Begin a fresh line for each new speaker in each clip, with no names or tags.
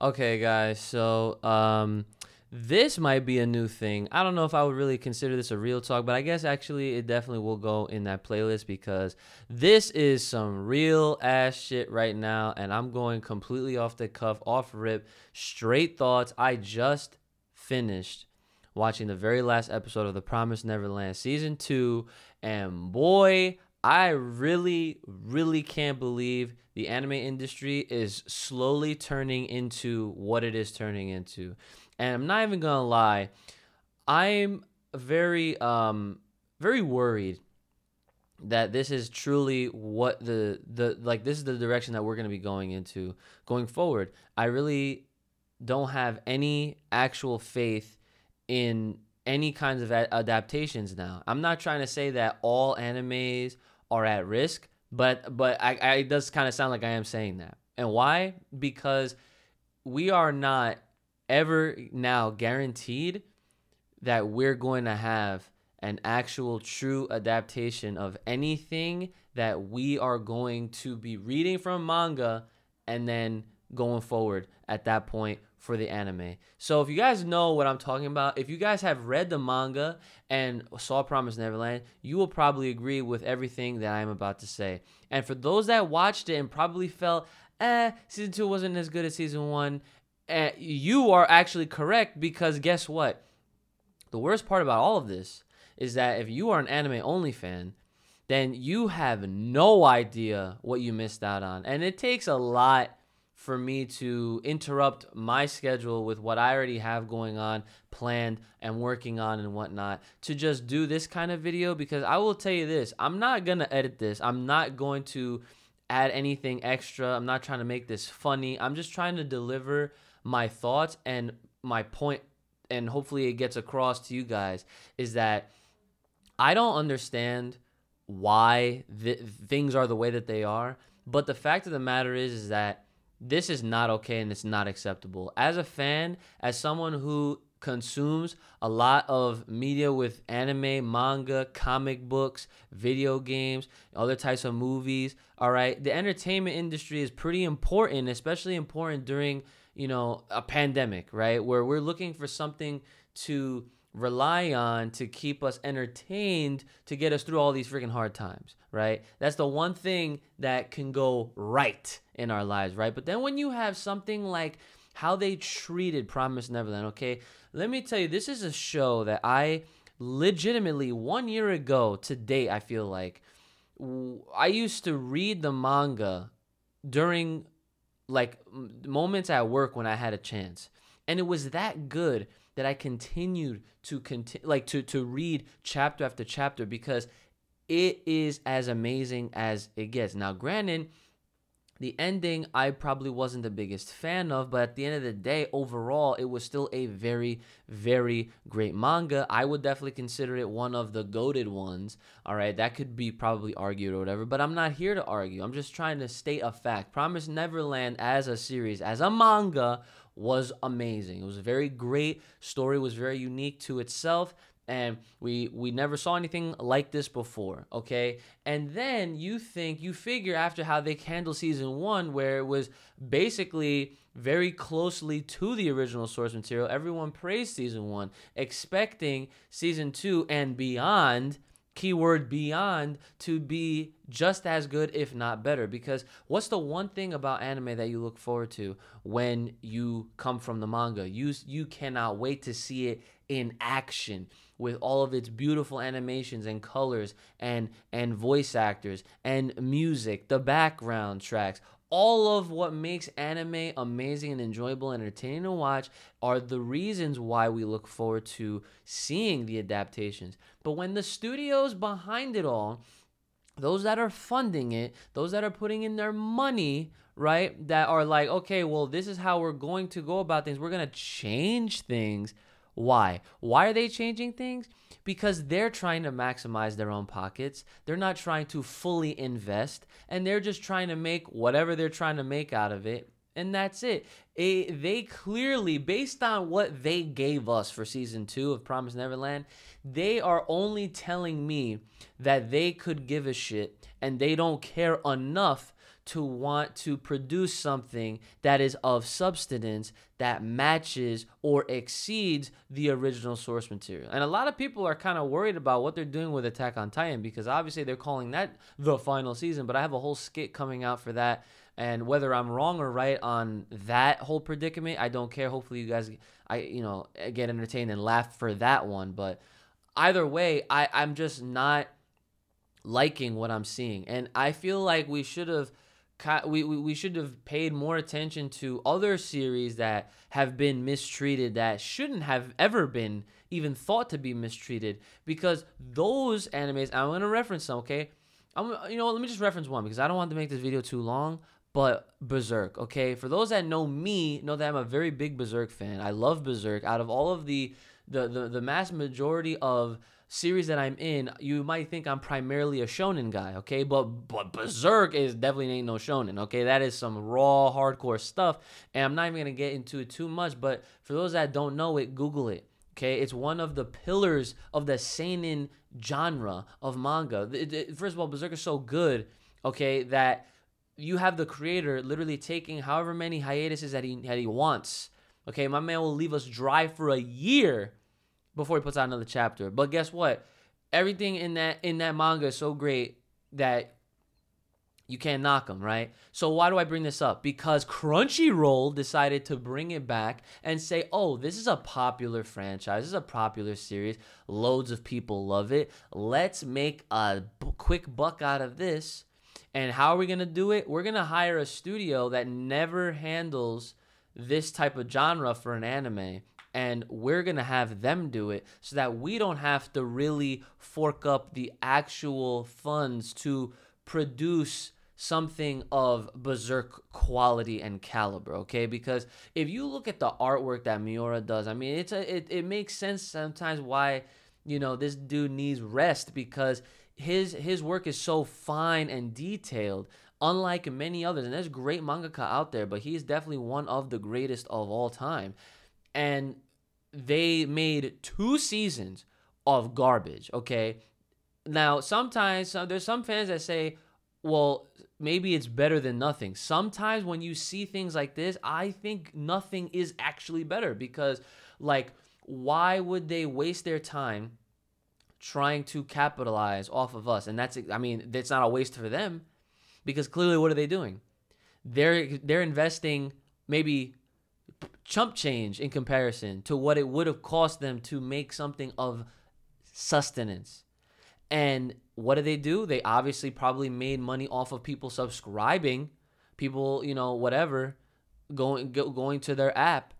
Okay, guys. So, um, this might be a new thing. I don't know if I would really consider this a real talk, but I guess actually it definitely will go in that playlist because this is some real ass shit right now, and I'm going completely off the cuff, off rip, straight thoughts. I just finished watching the very last episode of The Promised Neverland season two, and boy, I really, really can't believe the anime industry is slowly turning into what it is turning into. And I'm not even gonna lie, I'm very, um, very worried that this is truly what the the like this is the direction that we're to be going into going forward. I really don't have any actual faith in any kinds of adaptations now. I'm not trying to say that all animes are at risk, but but I, I it does kind of sound like I am saying that. And why? Because we are not ever now guaranteed that we're going to have an actual true adaptation of anything that we are going to be reading from manga and then going forward at that point for the anime. So if you guys know what I'm talking about, if you guys have read the manga and saw Promise Neverland, you will probably agree with everything that I'm about to say. And for those that watched it and probably felt, eh, season two wasn't as good as season one, eh, you are actually correct because guess what? The worst part about all of this is that if you are an anime only fan, then you have no idea what you missed out on. And it takes a lot for me to interrupt my schedule with what I already have going on, planned, and working on and whatnot to just do this kind of video because I will tell you this I'm not gonna edit this, I'm not going to add anything extra, I'm not trying to make this funny, I'm just trying to deliver my thoughts and my point, and hopefully it gets across to you guys is that I don't understand why th- things are the way that they are. But the fact of the matter is, is that this is not okay and it's not acceptable. As a fan, as someone who consumes a lot of media with anime, manga, comic books, video games, other types of movies, all right? The entertainment industry is pretty important, especially important during, you know, a pandemic, right? Where we're looking for something to rely on to keep us entertained to get us through all these freaking hard times, right? That's the one thing that can go right in our lives, right? But then when you have something like how they treated Promise Neverland, okay? Let me tell you, this is a show that I legitimately one year ago to date, I feel like I used to read the manga during like moments at work when I had a chance. And it was that good that I continued to continue like to to read chapter after chapter because it is as amazing as it gets. Now, granted, the ending I probably wasn't the biggest fan of, but at the end of the day, overall, it was still a very, very great manga. I would definitely consider it one of the goaded ones. All right, that could be probably argued or whatever, but I'm not here to argue. I'm just trying to state a fact. Promise Neverland as a series, as a manga, was amazing. It was a very great story, was very unique to itself and we we never saw anything like this before okay? And then you think you figure after how they handled season one where it was basically very closely to the original source material everyone praised season one expecting season two and beyond keyword beyond to be just as good if not better. Because what's the one thing about anime that you look forward to when you come from the manga? You you cannot wait to see it in action with all of its beautiful animations and colors and and voice actors and music the background tracks all of what makes anime amazing and enjoyable and entertaining to watch are the reasons why we look forward to seeing the adaptations. But when the studios behind it all, those that are funding it, those that are putting in their money, right, that are like, okay, well, this is how we're going to go about things, we're going to change things. Why? Why are they changing things? because they're trying to maximize their own pockets. They're not trying to fully invest, and they're just trying to make whatever they're trying to make out of it. And that's it. They clearly, based on what they gave us for season two of Promise Neverland, they are only telling me that they could give a shit and they don't care enough to want to produce something that is of substance that matches or exceeds the original source material. And a lot of people are kind of worried about what they're doing with Attack on Titan because obviously they're calling that the final season, but I have a whole skit coming out for that. And whether I'm wrong or right on that whole predicament, I don't care. Hopefully you guys I you know get entertained and laugh for that one, but either way, I I'm just not liking what I'm seeing. And I feel like we should have we, we, should have paid more attention to other series that have been mistreated that shouldn't have ever been even thought to be mistreated because those animes I'm to reference some okay? I'm you know let me just reference one because I don't want to make this video too long but Berserk okay? For those that know me know that I'm a very big Berserk fan. I love Berserk. Out of all of the the the, the mass majority of series that I'm in, you might think I'm primarily a shonen guy, okay? But but Berserk is definitely ain't no shonen, okay? That is some raw, hardcore stuff, and I'm not even gonna get into it too much. But for those that don't know it, Google it. Okay, it's one of the pillars of the seinen genre of manga. It, it, first of all, Berserk is so good, okay, that you have the creator literally taking however many hiatuses that he that he wants. Okay, my man will leave us dry for a year before he puts out another chapter. But guess what? Everything in that in that manga is so great that you can't knock them, right? So why do I bring this up? Because Crunchyroll decided to bring it back and say, "Oh, this is a popular franchise. This is a popular series. Loads of people love it. Let's make a b- quick buck out of this." And how are we going to do it? We're going to hire a studio that never handles this type of genre for an anime and we're going to have them do it so that we don't have to really fork up the actual funds to produce something of berserk quality and caliber okay? Because if you look at the artwork that miura does i mean it's a it, it makes sense sometimes why you know this dude needs rest because his his work is so fine and detailed unlike many others. And there's great mangaka out there but he's definitely one of the greatest of all time. And they made two seasons of garbage. Okay, now sometimes there's some fans that say, well, maybe it's better than nothing. Sometimes when you see things like this, I think nothing is actually better because, like, why would they waste their time trying to capitalize off of us? And that's, I mean, it's not a waste for them because clearly, what are they doing? They're they're investing maybe chump change in comparison to what it would have cost them to make something of sustenance. And what did they do? They obviously probably made money off of people subscribing, people, you know, whatever, going go, going to their app.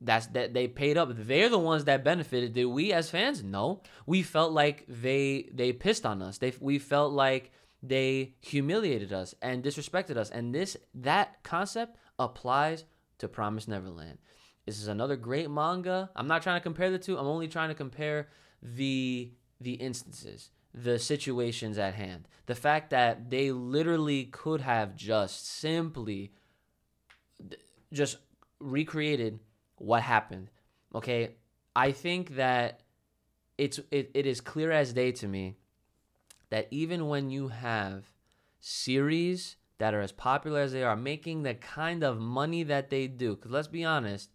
That's that they paid up. They're the ones that benefited. Did we as fans? No. We felt like they they pissed on us. They we felt like they humiliated us and disrespected us. And this that concept applies to Promise Neverland. This is another great manga. I'm not trying to compare the two. I'm only trying to compare the the instances, the situations at hand. The fact that they literally could have just simply just recreated what happened. Okay? I think that it's it, it is clear as day to me that even when you have series that are as popular as they are making the kind of money that they do. Because let's be honest,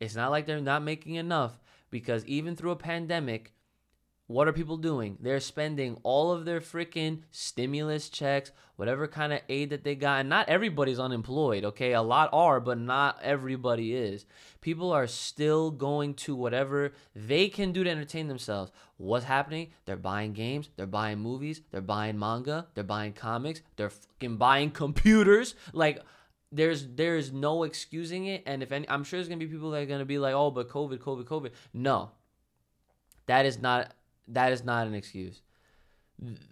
it's not like they're not making enough because even through a pandemic, what are people doing? They're spending all of their freaking stimulus checks, whatever kind of aid that they got. And not everybody's unemployed, okay? A lot are, but not everybody is. People are still going to whatever they can do to entertain themselves. What's happening? They're buying games, they're buying movies, they're buying manga, they're buying comics, they're fucking buying computers. Like, there's there's no excusing it and if any i'm sure there's gonna be people that are gonna be like oh but covid covid covid no that is not that is not an excuse.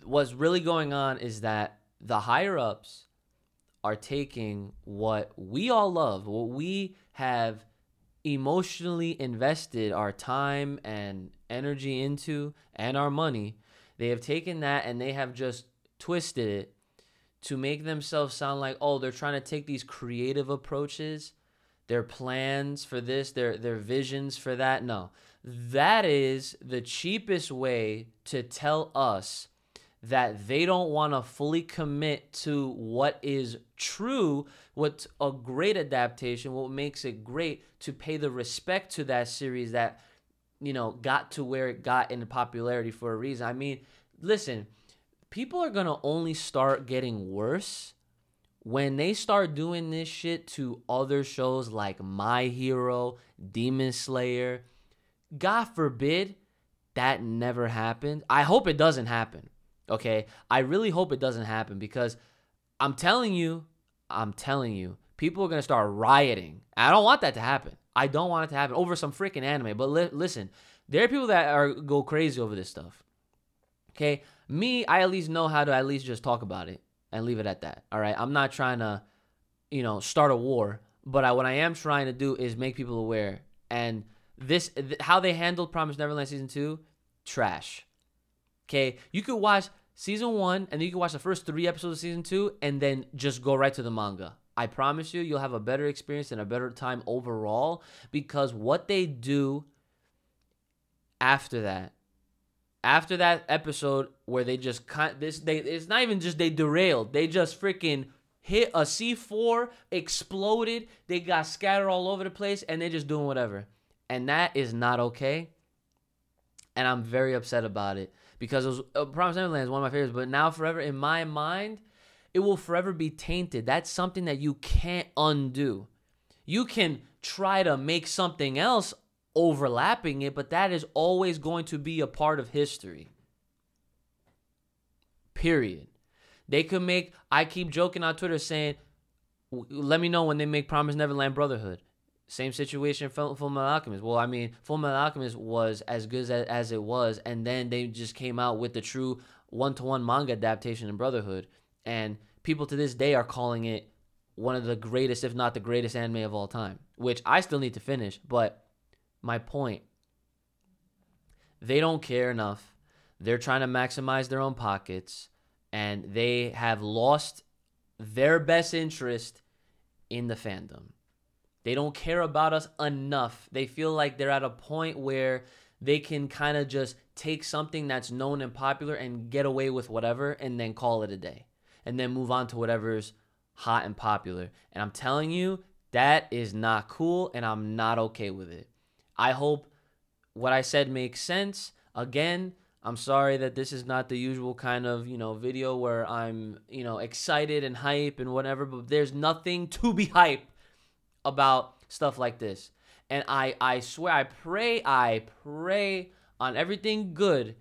What's really going on is that the higher ups are taking what we all love, what we have emotionally invested our time and energy into and our money. They have taken that and they have just twisted it to make themselves sound like, oh, they're trying to take these creative approaches, their plans for this, their their visions for that. No. That is the cheapest way to tell us that they don't want to fully commit to what is true, what's a great adaptation, what makes it great to pay the respect to that series that you know got to where it got in popularity for a reason. I mean, listen, people are going to only start getting worse when they start doing this shit to other shows like My Hero, Demon Slayer, God forbid that never happened. I hope it doesn't happen. Okay? I really hope it doesn't happen because I'm telling you, I'm telling you, people are going to start rioting. I don't want that to happen. I don't want it to happen over some freaking anime. But li- listen, there are people that are go crazy over this stuff. Okay? Me, I at least know how to at least just talk about it and leave it at that. All right? I'm not trying to, you know, start a war, but I, what I am trying to do is make people aware and this th- how they handled Promise Neverland season 2 trash. Okay? You could watch season 1 and you can watch the first 3 episodes of season 2 and then just go right to the manga. I promise you you'll have a better experience and a better time overall because what they do after that after that episode where they just cut this they it's not even just they derailed they just freaking hit a c4 exploded they got scattered all over the place and they're just doing whatever. And that is not okay. And i'm very upset about it. Because it was uh, promise neverland is one of my favorites but now forever in my mind it will forever be tainted. That's something that you can't undo. You can try to make something else overlapping it, but that is always going to be a part of history. Period. They could make, I keep joking on Twitter saying, let me know when they make Promise Neverland Brotherhood. Same situation Full Metal Alchemist. Well, I mean, Full Metal Alchemist was as good as, as it was, and then they just came out with the true one to one manga adaptation in Brotherhood. And people to this day are calling it one of the greatest, if not the greatest anime of all time, which I still need to finish, but my point. They don't care enough. They're trying to maximize their own pockets, and they have lost their best interest in the fandom. They don't care about us enough. They feel like they're at a point where they can kind of just take something that's known and popular and get away with whatever and then call it a day and then move on to whatever's hot and popular. And I'm telling you, that is not cool and I'm not okay with it. I hope what I said makes sense. Again, I'm sorry that this is not the usual kind of, you know, video where I'm, you know, excited and hype and whatever, but there's nothing to be hype about stuff like this. And I I swear I pray I pray on everything good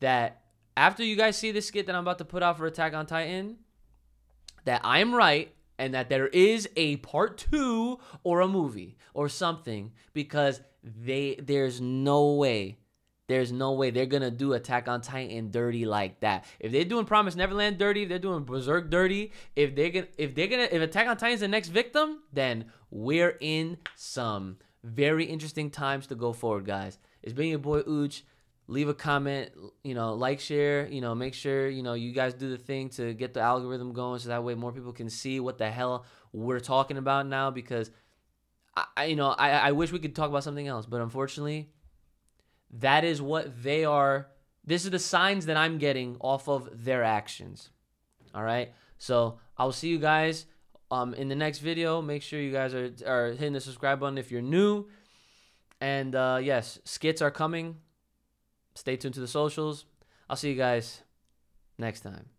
that after you guys see this skit that I'm about to put out for Attack on Titan, that I'm right and that there is a part 2 or a movie or something because they there's no way there's no way they're gonna do Attack on Titan dirty like that. If they're doing Promise Neverland dirty, if they're doing Berserk dirty. If they're gonna, if they're gonna, if Attack on Titan's the next victim, then we're in some very interesting times to go forward, guys. It's been your boy Ooch. Leave a comment, you know, like, share, you know, make sure you know you guys do the thing to get the algorithm going, so that way more people can see what the hell we're talking about now. Because I, you know, I, I wish we could talk about something else, but unfortunately, that is what they are. This is the signs that I'm getting off of their actions. All right. So I'll see you guys um, in the next video. Make sure you guys are, are hitting the subscribe button if you're new. And uh, yes, skits are coming. Stay tuned to the socials. I'll see you guys next time.